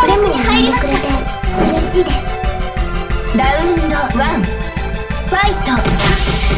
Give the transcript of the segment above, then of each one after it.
こレもに入りくれて嬉しいです。ラウンド1ファイト。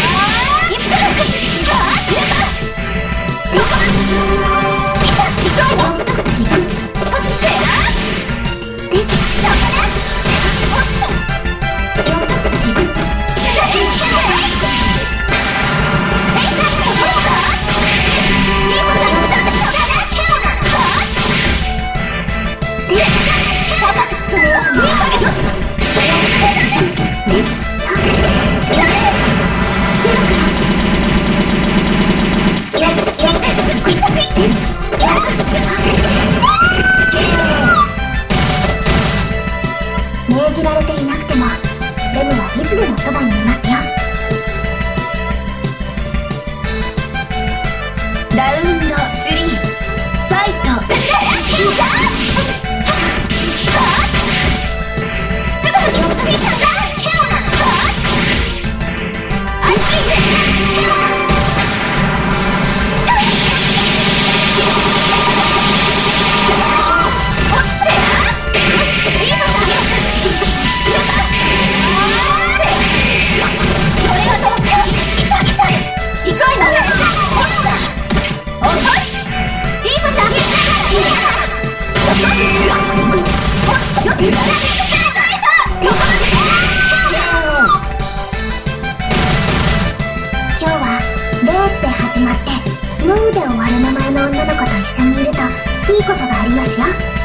ムはいつでもそばにいますって「ヌー」で終わる名前の女の子と一緒にいるといいことがありますよ。